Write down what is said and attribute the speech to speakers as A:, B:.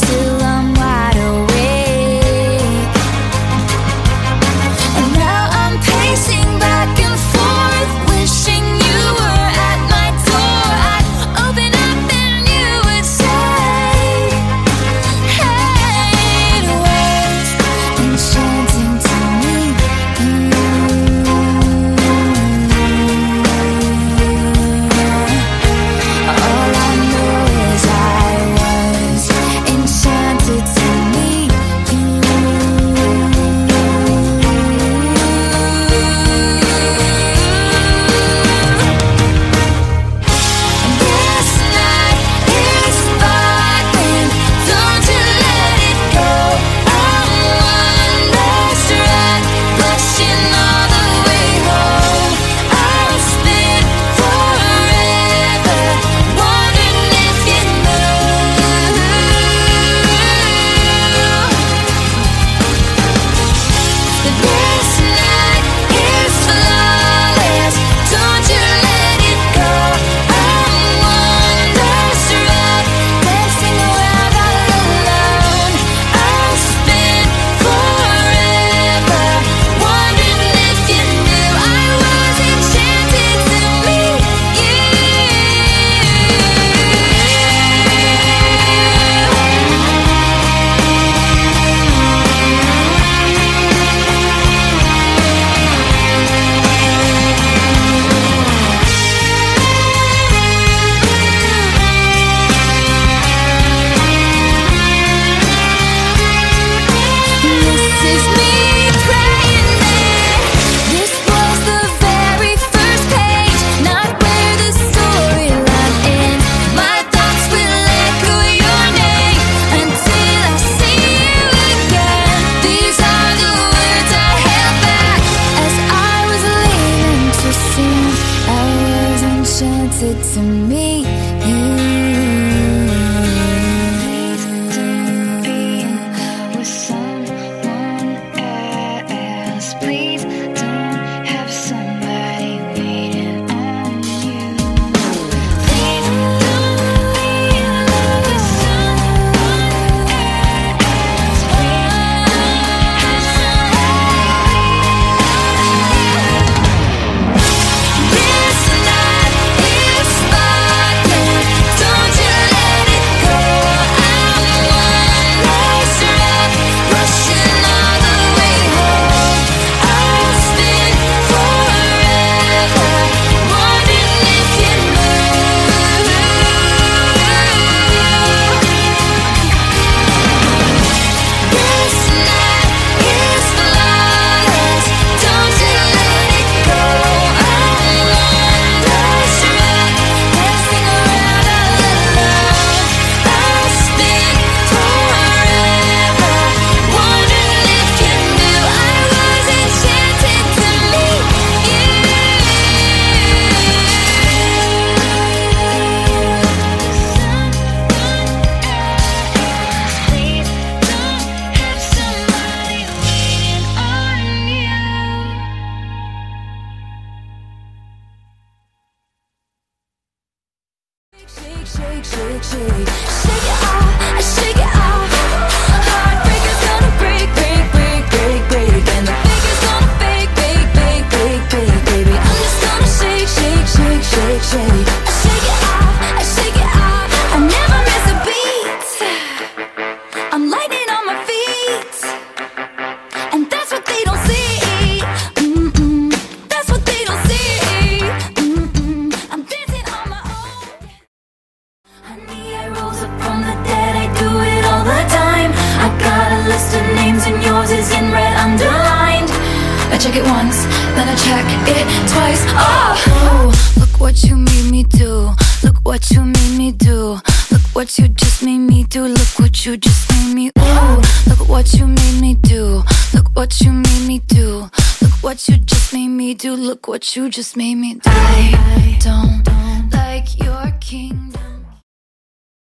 A: To. to me. shake, shake, shake, shake it off. I check it once, then I check it twice. Oh, Ooh, look what you made me do. Look what you made me do. Look what you just made me do. Look what you just made me. Ooh, look what you made me do. Look what you made me do. Look what you just made me do. Look what you just made me do. I don't like your kingdom.